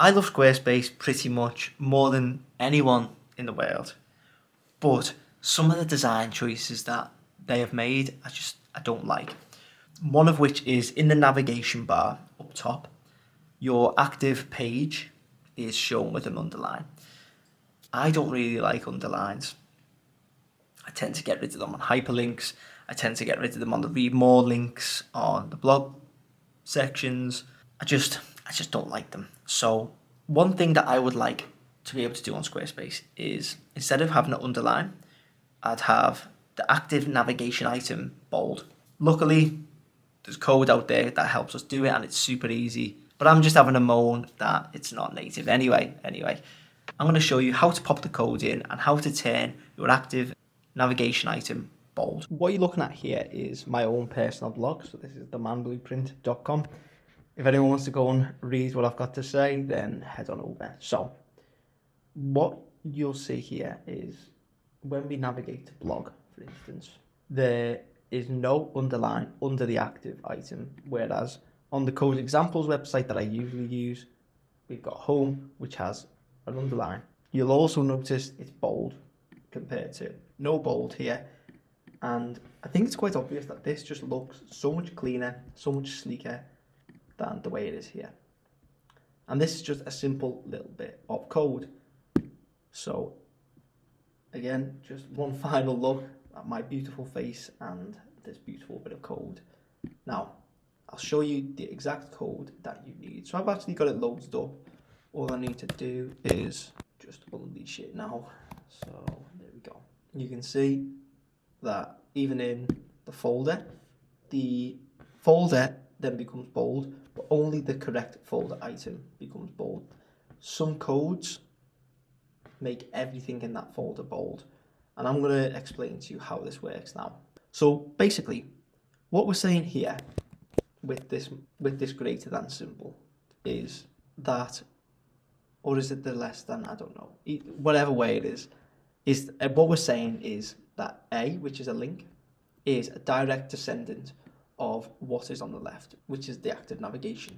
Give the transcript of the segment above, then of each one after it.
I love Squarespace pretty much more than anyone in the world. But some of the design choices that they have made, I just I don't like. One of which is in the navigation bar up top, your active page is shown with an underline. I don't really like underlines. I tend to get rid of them on hyperlinks. I tend to get rid of them on the read more links on the blog sections. I just I just don't like them. So one thing that I would like to be able to do on Squarespace is instead of having an underline, I'd have the active navigation item bold. Luckily, there's code out there that helps us do it and it's super easy. But I'm just having a moan that it's not native anyway. Anyway, I'm going to show you how to pop the code in and how to turn your active navigation item bold. What you're looking at here is my own personal blog. So this is themanblueprint.com. If anyone wants to go and read what I've got to say, then head on over. So what you'll see here is when we navigate to blog, for instance, there is no underline under the active item, whereas on the Code Examples website that I usually use, we've got home, which has an underline. You'll also notice it's bold compared to no bold here. And I think it's quite obvious that this just looks so much cleaner, so much sleeker than the way it is here. And this is just a simple little bit of code. So again, just one final look at my beautiful face and this beautiful bit of code. Now, I'll show you the exact code that you need. So I've actually got it loaded up. All I need to do is just unleash it now. So there we go. You can see that even in the folder, the folder then becomes bold, but only the correct folder item becomes bold. Some codes make everything in that folder bold. And I'm going to explain to you how this works now. So basically, what we're saying here with this with this greater than symbol is that, or is it the less than? I don't know. Whatever way it is, is uh, what we're saying is that A, which is a link, is a direct descendant of what is on the left, which is the active navigation.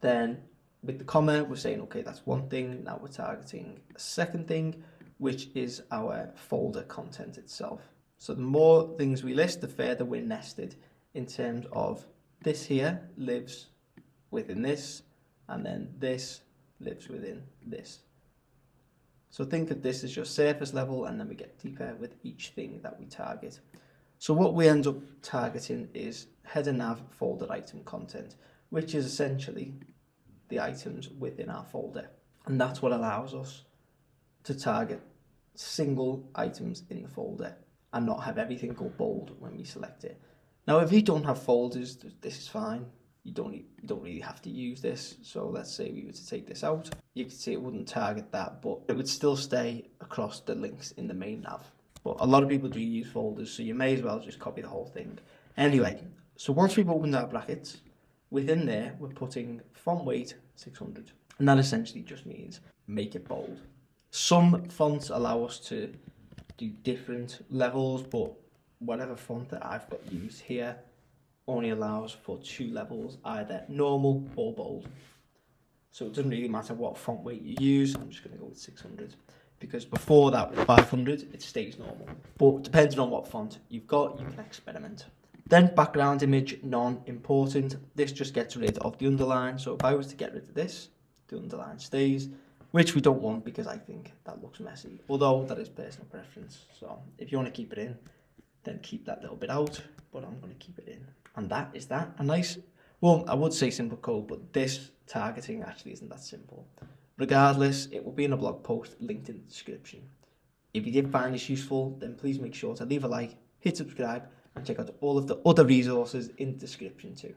Then with the comma, we're saying, okay, that's one thing. Now we're targeting a second thing, which is our folder content itself. So the more things we list, the further we're nested in terms of this here lives within this, and then this lives within this. So think of this as your surface level, and then we get deeper with each thing that we target. So what we end up targeting is header nav folder item content, which is essentially the items within our folder. And that's what allows us to target single items in the folder and not have everything go bold when we select it. Now, if you don't have folders, this is fine. You don't you don't really have to use this. So let's say we were to take this out. You could see it wouldn't target that, but it would still stay across the links in the main nav. But a lot of people do use folders, so you may as well just copy the whole thing. Anyway, so once we've opened our brackets, within there we're putting font weight 600. And that essentially just means make it bold. Some fonts allow us to do different levels, but whatever font that I've got used here only allows for two levels, either normal or bold. So it doesn't really matter what font weight you use. I'm just going to go with 600 because before that with 500 it stays normal. But depending on what font you've got, you can experiment. Then background image, none !important. This just gets rid of the underline. So if I was to get rid of this, the underline stays, which we don't want because I think that looks messy. Although that is personal preference. So if you want to keep it in, then keep that little bit out. But I'm going to keep it in. And that is that. A nice, well, I would say simple code, but this targeting actually isn't that simple. Regardless, it will be in a blog post linked in the description. If you did find this useful, then please make sure to leave a like, hit subscribe, and check out all of the other resources in the description too.